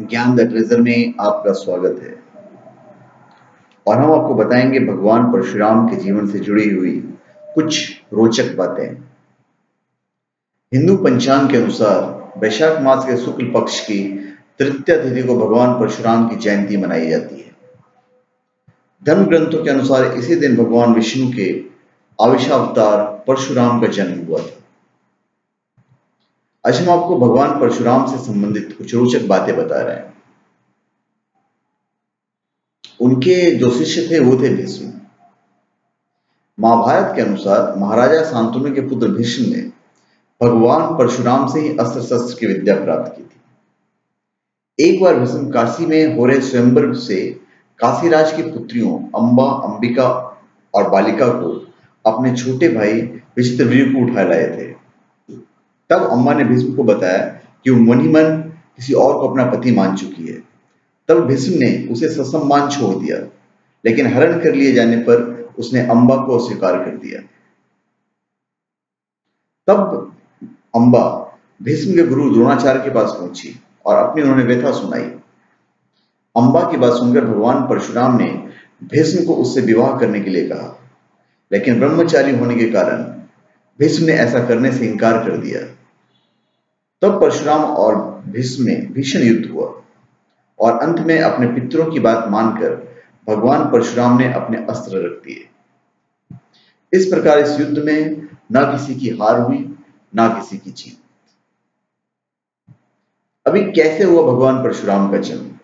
ज्ञान the treasure में आपका स्वागत है। और हम आपको बताएँगे भगवान परशुराम के जीवन से जुड़ी हुई कुछ रोचक बातें। हिंदू पंचांग के अनुसार वैशाख मास के शुक्ल पक्ष की तृतीय तिथि को भगवान परशुराम की जयंती मनाई जाती है। धर्म ग्रंथों के अनुसार इसी दिन भगवान विष्णु के आविषावतार परशुराम का जन्म हुआ था। आज हम आपको भगवान परशुराम से संबंधित कुछ रोचक बातें बता रहे हैं। उनके जो शिष्य थे, वो थे भीष्म महाभारत के अनुसार महाराजा शांतनु के पुत्र भीष्म ने भगवान परशुराम से ही अस्त्र शस्त्र की विद्या प्राप्त की थी। एक बार भीष्म काशी में हो रहे स्वयंवर से काशीराज की पुत्रियों अंबा अंबिका और बालिका को अपने छोटे भाई विचित्रवीर को उठा लाए थे। तब अम्मा ने भीष्म को बताया कि वो किसी और को अपना पति मान चुकी है। तब भीष्म ने उसे ससम्मान छोड़ दिया, लेकिन हरण कर लिए जाने पर उसने अंबा को अस्वीकार कर दिया। तब अंबा भीष्म के गुरु द्रोणाचार्य के पास पहुँची और अपनी उन्होंने व्यथा सुनाई। अंबा की बात सुनकर भगवान परशुराम ने भीष्म को उससे विवाह करने के लिए कहा, लेकिन ब्रह्मचारी होने के कारण भीष्म ने ऐसा करने से इनकार कर दिया। तब परशुराम और भीष्म में भीषण युद्ध हुआ। और अंत में अपने पितरों की बात मानकर भगवान परशुराम ने अपने अस्त्र रख दिए। इस प्रकार इस युद्ध में ना किसी की हार हुई, ना किसी की जीत। अभी कैसे हुआ भगवान परशुराम का जन्म?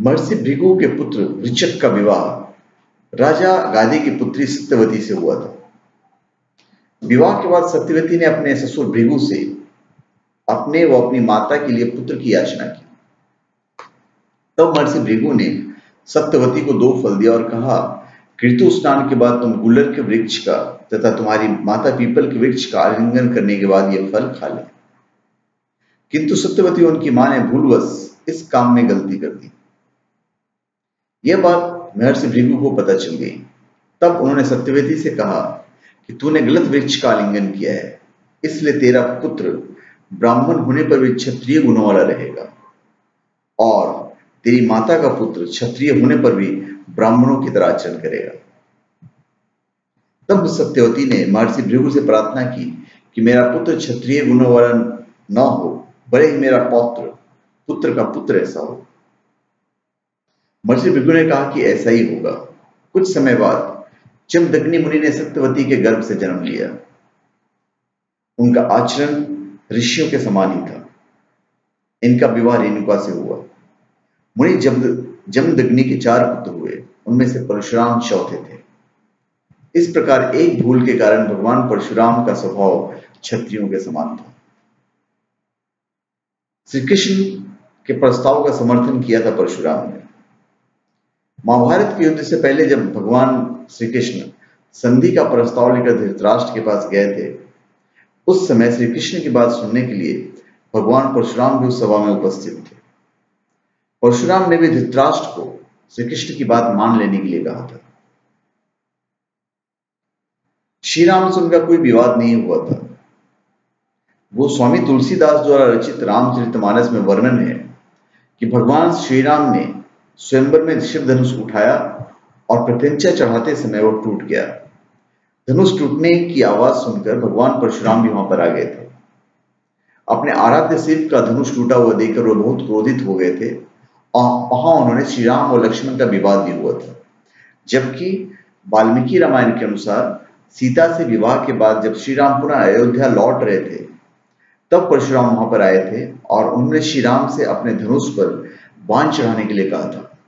महर्षि भृगु के पुत्र ऋचक का विवाह राजा गादी की पुत्री सत्यवती से हुआ था। विवाह के बाद सत्यवती ने अपने ससुर भृगु से अपने व अपनी माता के लिए पुत्र की याचना की। तब महर्षि भृगु ने सत्यवती को दो फल दिया और कहा, कृतु स्नान के बाद तुम गुलर के वृक्ष का तथा तुम्हारी माता पीपल के वृक्ष का आलिंगन करने के बाद यह फल खा ले। किंतु सत्यवती उनकी माँ ने भूलवश इस काम में गलती कर दी। यह बात महर्षि भृगु को पता चल गई। तब उन्होंने सत्यवती से कहा कि तूने गलत वृक्ष का आलिंगन किया है, इसलिए तेरा पुत्र ब्राह्मण होने पर भी क्षत्रिय गुणों वाला रहेगा। और तेरी माता का पुत्र क्षत्रिय होने पर भी ब्राह्मणों की तरह आचरण करेगा। तब सत्यवती ने महर्षि भृगु से प्रार्थना की कि मेरा पुत्र क्षत्रिय गुणों वाला न हो बड़े ही मेरा पौत्र, पुत्र का पुत्र ऐसा हो। महर्षि भृगु ने कहा कि ऐसा ही होगा। कुछ समय बाद जमदग्नि मुनि ने सत्यवती के गर्भ से जन्म लिया। उनका आचरण ऋषियों के समान ही था। इनका विवाह रेणुका से हुआ। मुनि जब जमदग्नि के चार पुत्र हुए। उनमें से परशुराम चौथे थे। इस प्रकार एक भूल के कारण भगवान परशुराम का स्वभाव क्षत्रियों के समान था। श्री कृष्ण के प्रस्ताव का समर्थन किया था परशुराम ने। महाभारत के युद्ध से पहले जब भगवान श्री कृष्ण संधि का प्रस्ताव लेकर धृतराष्ट्र के पास गए थे, उस समय श्री कृष्ण की बात सुनने के लिए भगवान परशुराम भी उस सभा में उपस्थित थे। परशुराम ने भी धृतराष्ट्र को श्री कृष्ण की बात मान लेने के लिए कहा था। श्री राम से उनका कोई विवाद नहीं हुआ था। वो स्वामी तुलसीदास द्वारा रचित रामचरितमानस में वर्णन है कि भगवान श्री राम ने स्वयंवर में शिव धनुष उठाया और प्रत्यंचा चढ़ाते समय वो टूट गया। धनुष टूटने की आवाज़ सुनकर भगवान परशुराम भी वहाँ पर आ गए थे। अपने आराध्य शिव का धनुष टूटा हुआ देखकर वो बहुत क्रोधित हो गए थे। और वहाँ उन्होंने श्री राम और लक्ष्मण का विवाद भी हुआ था। जबकि वाल्मीकि रामायण के अनुसार सीता से विवाह के बाद जब श्री राम पुनः अयोध्या लौट रहे थे, तब परशुराम वहाँ पर आए थे और उन्होंने श्री राम से अपने धनुष पर बाँध चढ़ाने के लिए कहा था।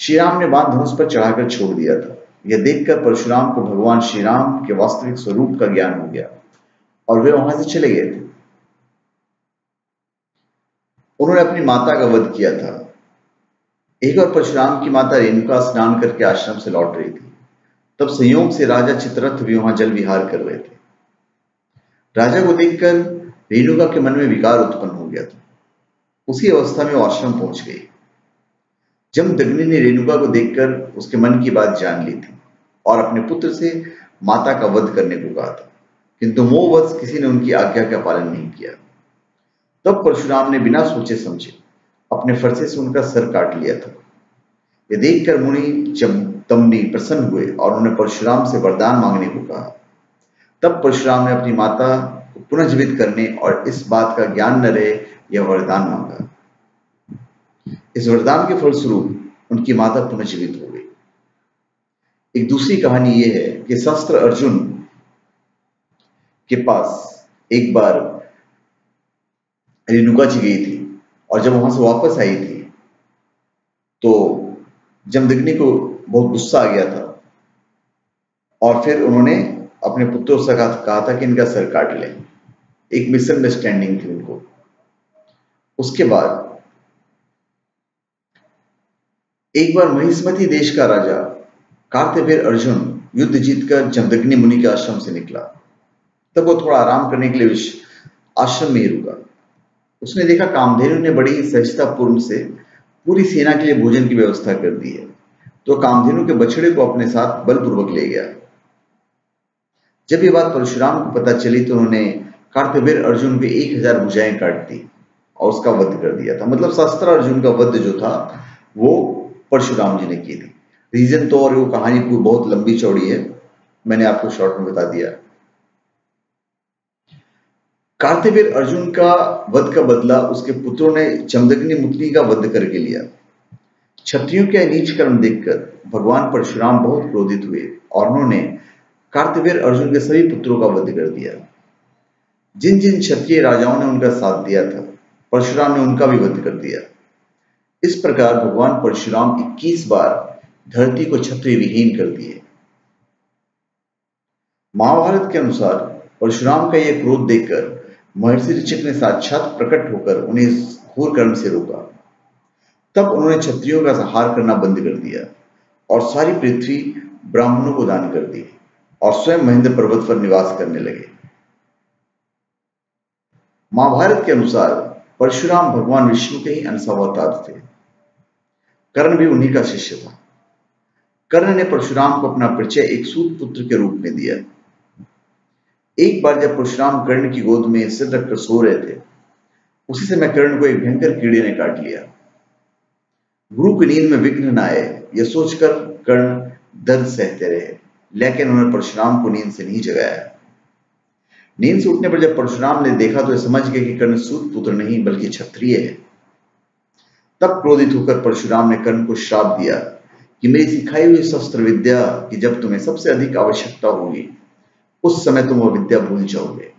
श्री राम ने बाँध धनुष पर चढ़ाकर छोड़ दिया था। यह देखकर परशुराम को भगवान श्री राम के वास्तविक स्वरूप का ज्ञान हो गया और वे वहाँ से चले गए थे। उन्होंने अपनी माता का वध किया था। एक और परशुराम की माता रेणुका स्नान करके आश्रम से लौट रही थी। तब संयोग से राजा चित्ररथ भी वहाँ जल विहार कर रहे थे। राजा को देखकर रेणुका के मन में विकार उत्पन्न हो गया था। उसी अवस्था में आश्रम पहुँच गई। जमदग्नि ने रेणुका को देखकर उसके मन की बात जान ली थी और अपने पुत्र से माता का वध करने को कहा था, किंतु मोहवश किसी ने उनकी आज्ञा का पालन नहीं किया। तब परशुराम ने बिना सोचे समझे अपने फरसे से उनका सर काट लिया था। ये देखकर मुनि तमनी प्रसन्न हुए और उन्होंने परशुराम से वरदान मांगने को कहा। तब परशुराम ने अपनी माता को पुनः जीवित करने और इस बात का ज्ञान न रहे यह वरदान मांगा। इस वरदान के फलस्वरूप उनकी माता पुनः जीवित हो गई। एक दूसरी कहानी यह है कि शस्त्र अर्जुन के पास एक बार रेणुका जी गई थी और जब वहाँ से वापस आई थी तो जमदग्नि को बहुत गुस्सा आ गया था और फिर उन्होंने अपने पुत्रों से कहा था कि इनका सर काट लें। एक मिसअंडरस्टैंडिंग थी उसके बाद एक बार महिष्मती देश का राजा कार्तवीर अर्जुन युद्ध जीतकर जमदग्नि मुनि के आश्रम से निकला। तब वो थोड़ा आराम करने के लिए आश्रम में ही रुका। उसने देखा कामधेनु ने बड़ी सहजतापूर्ण से पूरी सेना के लिए भोजन की व्यवस्था कर दी है तो कामधेनु के बछड़े को अपने साथ बलपूर्वक ले गया। जब ये बात परशुराम को पता चली तो उन्होंने कार्तवीर अर्जुन के एक हज़ार भुजाएँ काट दी। और उसका वध कर दिया था। मतलब शस्त्र अर्जुन का वध जो था, वो परशुराम जी ने की थी रीजन तो और वो कहानी पूरी बहुत लंबी चौड़ी है। मैंने आपको शॉर्ट में बता दिया। कार्तिवीर अर्जुन का वध का बदला उसके पुत्रों ने चमदग्नि मुक्ति का वध करके लिया। क्षत्रियों के नीच कर्म देखकर भगवान परशुराम बहुत क्रोधित हुए और उन्होंने कार्तिवीर अर्जुन के सभी पुत्रों का वध कर दिया। जिन जिन क्षत्रिय राजाओं ने उनका साथ दिया था परशुराम ने उनका भी वध कर दिया। इस प्रकार भगवान परशुराम 21 बार धरती को क्षत्रिय विहीन कर दिए। महाभारत के अनुसार परशुराम का यह क्रोध देखकर महर्षि ऋषिक ने साक्षात प्रकट होकर उन्हें घोर कर्म से रोका। तब उन्होंने क्षत्रियों का सहार करना बंद कर दिया और सारी पृथ्वी ब्राह्मणों को दान कर दी और स्वयं महेंद्र पर्वत पर निवास करने लगे। महाभारत के अनुसार परशुराम भगवान विष्णु के ही अंशावतार थे। कर्ण भी उन्हीं का शिष्य था। कर्ण ने परशुराम को अपना परिचय एक सूत पुत्र के रूप में दिया। एक बार जब परशुराम कर्ण की गोद में सिर रखकर सो रहे थे, उसी समय कर्ण को एक भयंकर कीड़े ने काट लिया। गुरु की नींद में विघ्न न आए, यह सोचकर कर्ण दर्द सहते रहे, लेकिन उन्होंने परशुराम को नींद से नहीं जगाया। नींद से उठने पर जब परशुराम ने देखा तो समझ गए कि कर्ण सूत पुत्र नहीं, बल्कि क्षत्रिय है। तब क्रोधित होकर परशुराम ने कर्ण को श्राप दिया कि मेरी सिखाई हुई शस्त्र विद्या की जब तुम्हें सबसे अधिक आवश्यकता होगी, उस समय तुम वह विद्या भूल जाओगे।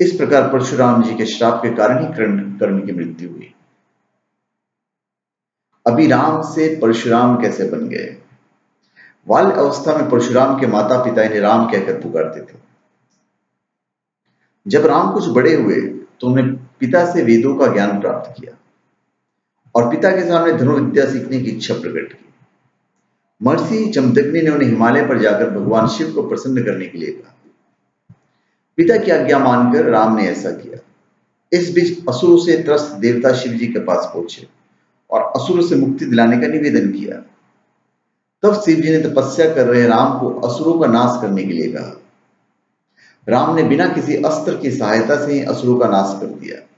इस प्रकार परशुराम जी के श्राप के कारण ही कर्ण कर्ण की मृत्यु हुई। अभी राम से परशुराम कैसे बन गए? बाल अवस्था में परशुराम के माता पिता इन्हें राम कहकर पुकारते थे। जब राम कुछ बड़े हुए तो उन्हें पिता से वेदों का ज्ञान प्राप्त किया। और पिता के सामने धनुर्विद्या सीखने की इच्छा प्रकट की। महर्षि चमदग्नि ने उन्हें हिमालय पर जाकर भगवान शिव को प्रसन्न करने के लिए कहा। पिता की आज्ञा मानकर राम ने ऐसा किया। इस बीच असुरों से त्रस्त देवता शिव जी के पास पहुँचे और असुरों से मुक्ति दिलाने का निवेदन किया। तब शिव जी ने तपस्या कर रहे राम को असुरों का नाश करने के लिए कहा। राम ने बिना किसी अस्त्र की सहायता से ही असुरों का नाश कर दिया।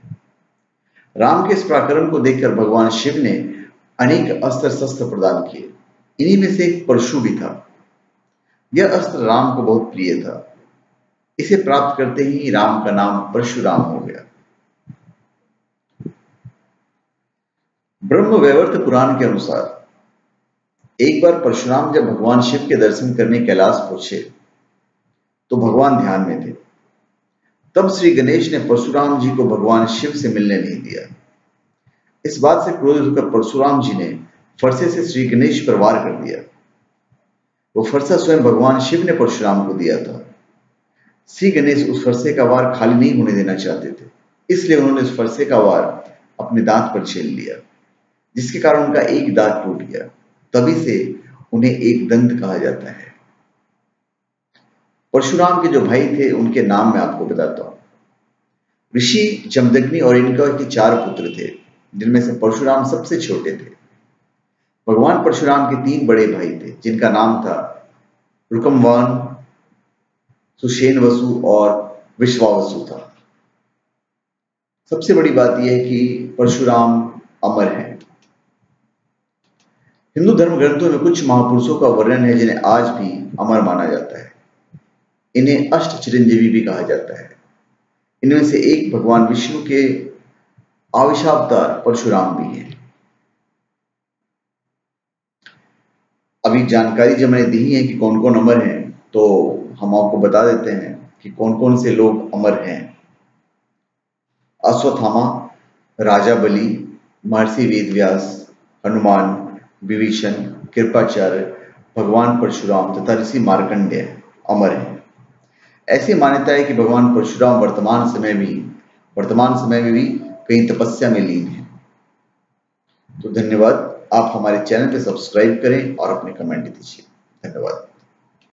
राम के इस पराक्रम को देखकर भगवान शिव ने अनेक अस्त्र शस्त्र प्रदान किए। इन्हीं में से एक परशु भी था। यह अस्त्र राम को बहुत प्रिय था। इसे प्राप्त करते ही राम का नाम परशुराम हो गया। ब्रह्म वैवर्त पुराण के अनुसार, एक बार परशुराम जब भगवान शिव के दर्शन करने कैलाश पहुँचे तो भगवान ध्यान में थे। तब श्री गणेश ने परशुराम जी को भगवान शिव से मिलने नहीं दिया। इस बात से क्रोधित होकर परशुराम जी ने फरसे से श्री गणेश पर वार कर दिया। वो फरसा स्वयं भगवान शिव ने परशुराम को दिया था। श्री गणेश उस फरसे का वार खाली नहीं होने देना चाहते थे। इसलिए उन्होंने उस फरसे का वार अपने दांत पर छेल लिया, जिसके कारण उनका एक दांत टूट गया। तभी से उन्हें एक दंत कहा जाता है। परशुराम के जो भाई थे, उनके नाम मैं आपको बताता हूँ। ऋषि, जमदग्नि और इनका के चार पुत्र थे, जिनमें से परशुराम सबसे छोटे थे। भगवान परशुराम के तीन बड़े भाई थे, जिनका नाम था रुकमवान सुशेन वसु और विश्वावसु था। सबसे बड़ी बात यह है कि परशुराम अमर है। हिंदू धर्म ग्रंथों में कुछ महापुरुषों का वर्णन है, जिन्हें आज भी अमर माना जाता है। इन्हें अष्ट चिरंजीवी भी कहा जाता है। इनमें से एक भगवान विष्णु के आविशावतार परशुराम भी हैं। अभी जानकारी जब मैंने दी है कि कौन कौन अमर हैं तो हम आपको बता देते हैं कि कौन कौन से लोग अमर हैं। अश्वत्थामा, राजा बलि, महर्षि वेदव्यास, हनुमान, विभीषण, कृपाचार्य, भगवान परशुराम तथा ऋषि मार्कंडेय अमर हैं। ऐसी मान्यता है कि भगवान परशुराम वर्तमान समय में, वर्तमान समय में भी कई तपस्या में लीन है। तो धन्यवाद। आप हमारे चैनल पर सब्सक्राइब करें और अपने कमेंट दीजिए। धन्यवाद।